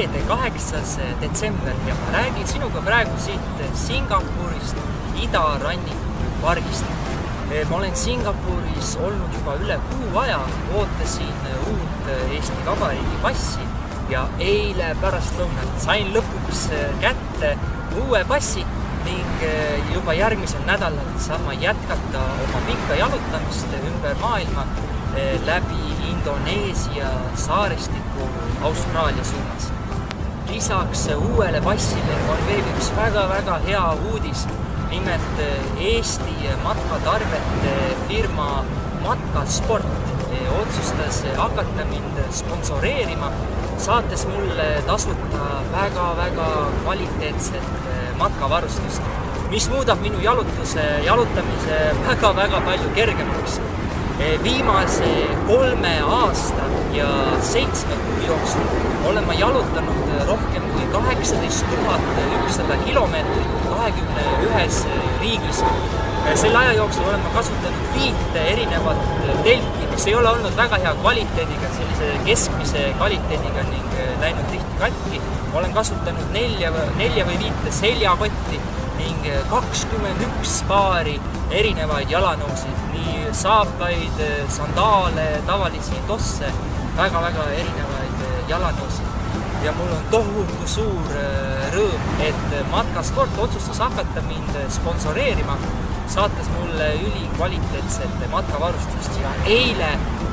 reede, kaheksas detsember ja ma räägin sinuga praegu siit Singapurist, idaranniku pargist. ma olen Singapuris olnud juba üle kuu aja, ootasin uut Eesti Vabariigi passi ja eile pärastlõunal sain lõpuks kätte uue passi ning juba järgmisel nädalal saan ma jätkata oma pikka jalutamist ümber maailma läbi Indoneesia saarestiku Austraalia suunas. Lisaks uuele passile on veel üks väga-väga hea uudis. nimelt Eesti matkatarvete firma Matkasport otsustas hakata mind sponsoreerima, saates mulle tasuta väga-väga kvaliteetset matkavarustust, mis muudab minu jalutuse, jalutamise väga-väga palju kergemaks viimase kolme aasta ja seitsme kuu jooksul olen ma jalutanud rohkem kui kaheksateist tuhat ükssada kilomeetrit kahekümne ühes riigis. selle aja jooksul olen ma kasutanud viite erinevat telki, mis ei ole olnud väga hea kvaliteediga, sellise keskmise kvaliteediga ning läinud tihti katki. olen kasutanud nelja, nelja või viite seljakotti ning kakskümmend üks paari erinevaid jalanõusid, nii saapaid, sandaale, tavalisi tosse väga,, väga-väga erinevaid jalanõusid. Ja mul on tohutu suur rõõm, et Matkasport otsustas hakata mind sponsoreerima, saates mulle ülikvaliteetset matkavarustust ja eile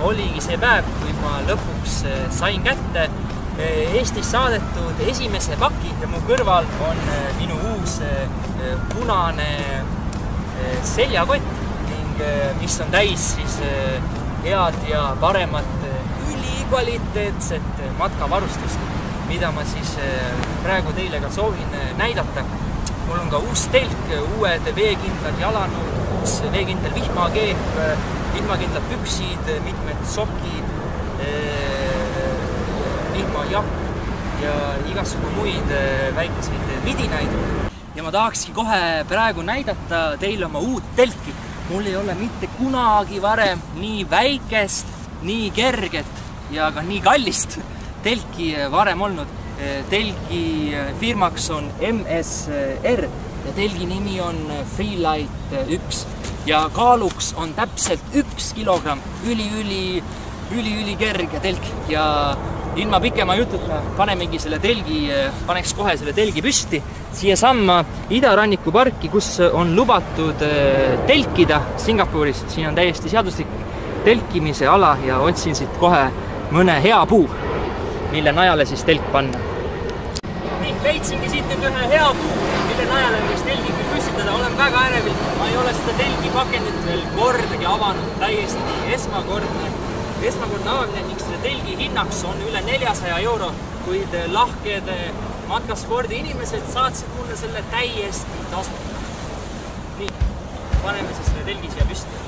oligi see päev, kui ma lõpuks sain kätte Eestis saadetud esimese paki ja mu kõrval on minu uus punane seljakott ning mis on täis siis head ja paremat ülikvaliteetset matkavarustust, mida ma siis praegu teile ka soovin näidata. mul on ka uus telk, uued veekindlad jalanõud, uus veekindel vihmakeep, vihmakindlad püksid, mitmed sokid vihmajapp ja igasugu muid väikeseid vidinaid. ja ma tahakski kohe praegu näidata teile oma uut telki. mul ei ole mitte kunagi varem nii väikest, nii kerget ja ka nii kallist telki varem olnud. Äh, telgi äh, firmaks on MSR ja telgi nimi on Freelight üks ja kaaluks on täpselt üks kilogramm üli, üli, üli-ülikerge telk ja ilma pikema jututa panemegi selle telgi, paneks kohe selle telgi püsti siiasamma idaranniku parki, kus on lubatud telkida Singapuris. siin on täiesti seaduslik telkimise ala ja otsin siit kohe mõne hea puu, mille najale siis telk panna. nii, leidsingi siit nüüd ühe hea puu, mille najale võiks telgi küll püstitada, olen väga ärevil, ma ei ole seda telgi pakendit veel kordagi avanud, täiesti esmakordne esmakordne avamine ning selle telgi hinnaks on üle neljasaja euro, kuid lahked matkaspordi inimesed saatsid mulle selle täiesti tasuta. nii, paneme siis selle telgi siia püsti.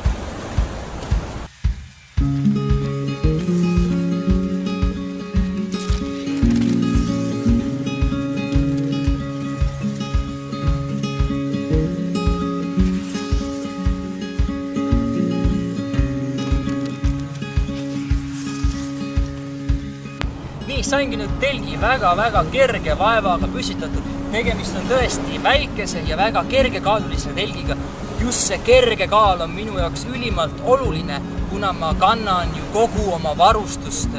Saingi nüüd telgi väga-väga kerge vaevaga püstitatud. tegemist on tõesti väikese ja väga kergekaalulise telgiga. just see kerge kaal on minu jaoks ülimalt oluline, kuna ma kannan ju kogu oma varustust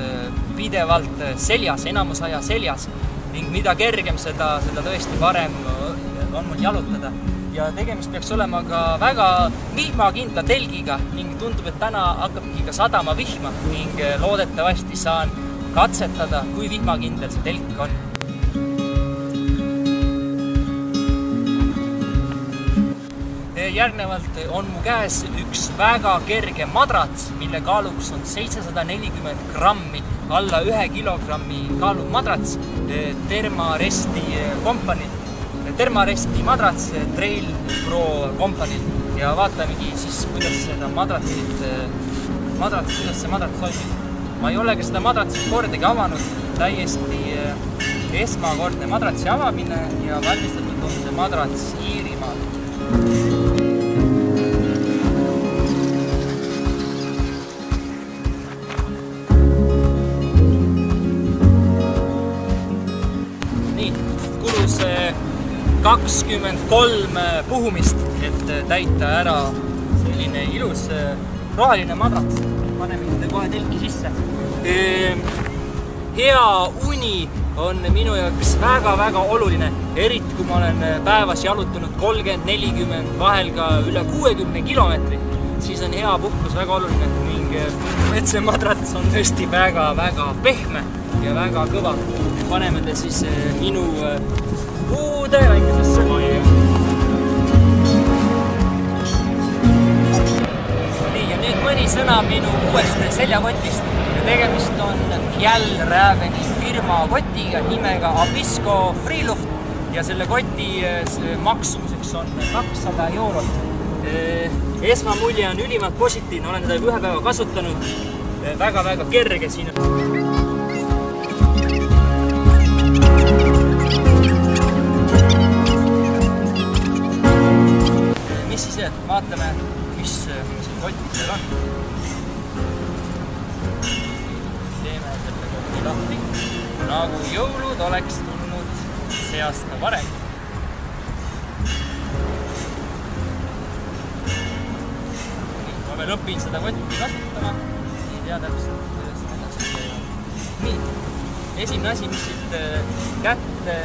pidevalt seljas, enamus aja seljas. ning mida kergem, seda, seda tõesti parem on mul jalutada ja tegemist peaks olema ka väga vihmakindla telgiga ning tundub, et täna hakkabki ka sadama vihma ning loodetavasti saan katsetada, kui vihmakindel see telk on. järgnevalt on mu käes üks väga kerge madrats, mille kaaluks on seitsesada nelikümmend grammi, alla ühe kilogrammi kaaluv madrats Termaresti kompaniilt. Termaresti madrats Trail Pro kompaniilt ja vaatamegi siis, kuidas seda madratsit, madrat, kuidas see madrats toimib ma ei ole ka seda madratsit kordagi avanud, täiesti esmakordne madratsi avamine ja valmistatud on see madrats Iirimaal. kakskümmend kolm puhumist, et täita ära selline ilus roheline madrats. Paneme sinna kohe telki sisse. hea uni on minu jaoks väga-väga oluline, eriti kui ma olen päevas jalutanud kolmkümmend, nelikümmend, vahel ka üle kuuekümne kilomeetri, siis on hea puhkus väga oluline ning et see madrats on tõesti väga-väga pehme ja väga kõva. paneme ta siis minu uude väikesesse majja. Mõni sõna minu uuest seljakotist. Ja tegemist on Fjällräveni firma kotiga nimega Abisko Freeluft. Ja selle koti maksumuseks on kakssada eurot. esmamulje on ülimalt positiivne, olen teda juba ühe päeva kasutanud. Väga,. väga-väga kerge siin on. Vaatame, mis siin kottidel on. teeme selle koti lahti, nagu jõulud oleks tulnud see aasta varem. ma veel õpin seda kotti kasutama, ei tea täpselt, kuidas see edasi käib. nii, esimene asi, mis siit äh, kätte,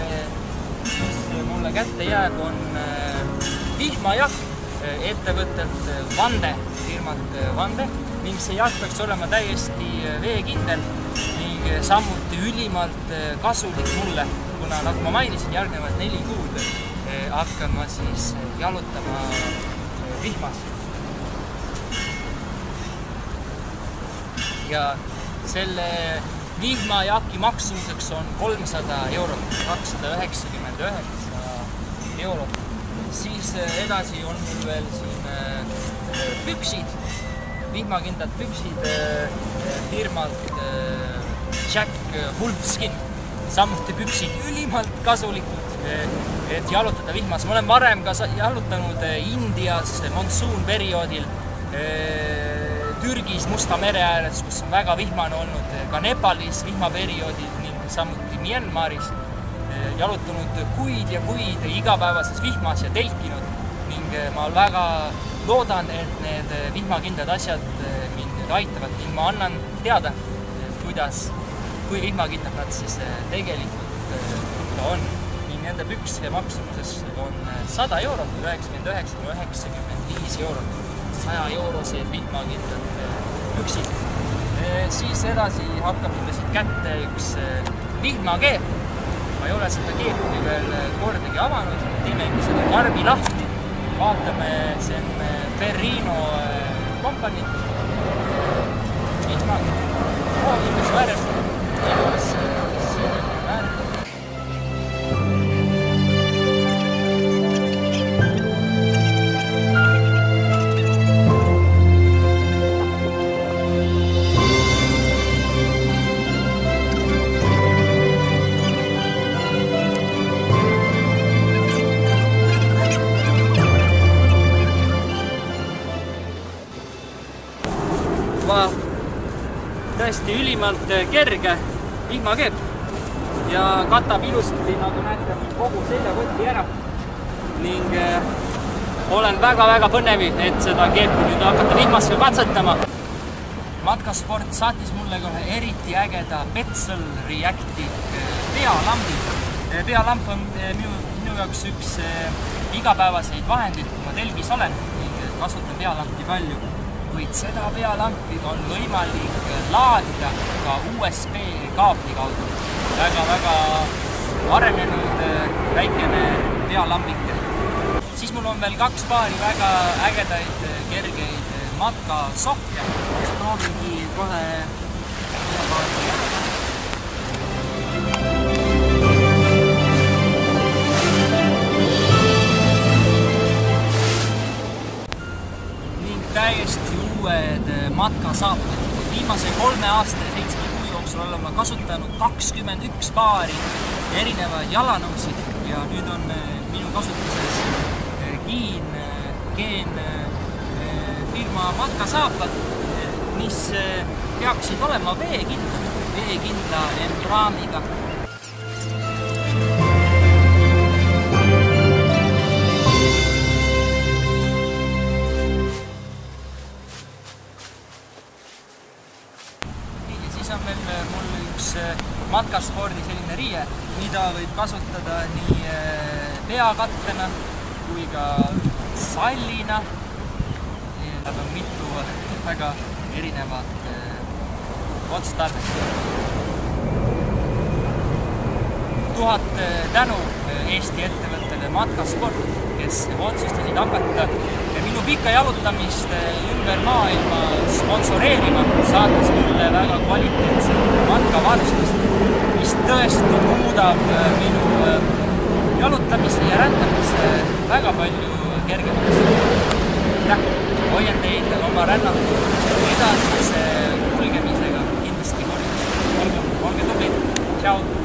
mis mulle kätte jääb, on äh, vihmajakk ettevõttelt Vande, firmalt Vande ning see jaht peaks olema täiesti veekindel ning samuti ülimalt kasulik mulle, kuna nagu ma mainisin, järgnevad neli kuud hakkan ma siis jalutama vihmas. ja selle vihmajaki maksumuseks on kolmsada eurot, kakssada üheksakümmend üheksa eurot siis äh, edasi on mul veel siin äh, püksid, vihmakindlad püksid äh, firmalt Jack Wolfskin. samuti püksid ülimalt kasulikud, et jalutada vihmas. ma olen varem ka jalutanud Indias monsuunperioodil, Türgis Musta mere ääres, kus on väga vihmane olnud, ka Nepalis vihmaperioodil ning samuti Myanmaris jalutanud kuid ja kuid igapäevases vihmas ja telkinud ning eh, ma väga loodan, et need eh, vihmakindlad asjad eh, mind nüüd aitavad ning ma annan teada, kuidas, kui vihmakindlad nad siis tegelikult on. ning nende pükste maksumuses on sada eurot, üheksakümmend üheksa koma üheksakümmend viis eurot, saja eurosed vihmakindlad püksid. siis edasi hakkab mulle siit kätte üks vihmakeep ma ei ole seda keepi veel kordagi avanud, teemegi seda karbi lahti, vaatame, see on Perrino kompanii. vihma, ilus värv, tõesti ülimalt kerge vihmakeep ja katab ilusti, nagu näete, kogu seljakoti ära. ning äh, olen väga-väga põnev, et seda keepi nüüd hakata vihmas katsetama. matkasport saatis mulle kohe eriti ägeda Betsel Reactive pealambi. pealamp on minu, minu jaoks üks igapäevaseid vahendeid, kui ma telgis olen ning kasutan pealampi palju kuid seda pealampi on võimalik laadida ka USB kaabli kaudu väga,. väga-väga arenenud äh, väikene pealambike. siis mul on veel kaks paari väga ägedaid äh, kergeid äh, matkasohke, siis proovingi kohe ühe paari kolme aasta ja seitsme kuu jooksul olen ma kasutanud kakskümmend üks paari erinevaid jalanõusid ja nüüd on äh, minu kasutuses Kiin, äh, Geen firma matkasaapad, mis peaksid olema veekindlad, veekindla embraamiga mida võib kasutada nii peakattena kui ka sallina. Nad on mitu väga erinevat otstarvet. tuhat tänu Eesti ettevõttele Matkasport, kes otsustasid hakata minu pikka jalutamist ümber maailma sponsoreerima, saates mulle väga kvaliteetset matkavarustust, mis tõesti muudab äh, minu äh, jalutamise ja rändamise väga palju kergemaks. aitäh, hoian teid oma rännaku edasise kulgemisega kindlasti korras. olge, olge tublid, tšau!